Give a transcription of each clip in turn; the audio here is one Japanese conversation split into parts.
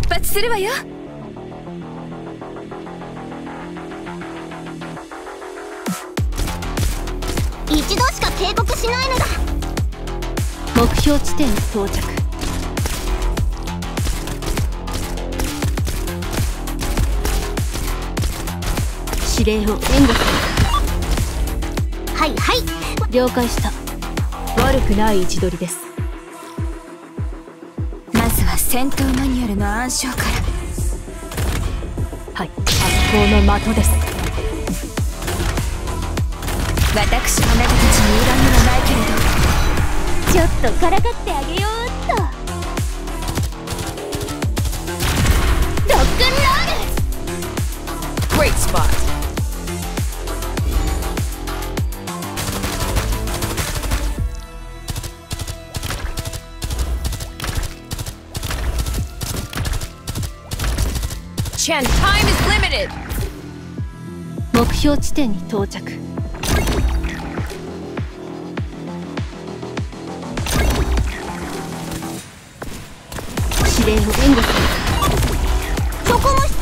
発するわよ。一度しか警告しないのだ。目標地点に到着。指令を援護する。はいはい。了解した。悪くない位置取りです戦闘マニュアルの暗唱から。はい。発砲の的です。私あなたたちに恨みはないけれど。ちょっとからかってあげようっと。ロックンロール！Great spot チェン time is limited. 目標地点に到着。指令を援護する。そこも質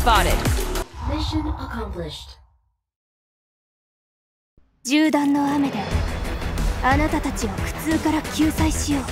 エネミー spotted 銃弾の雨であなたたちを苦痛から救済しよう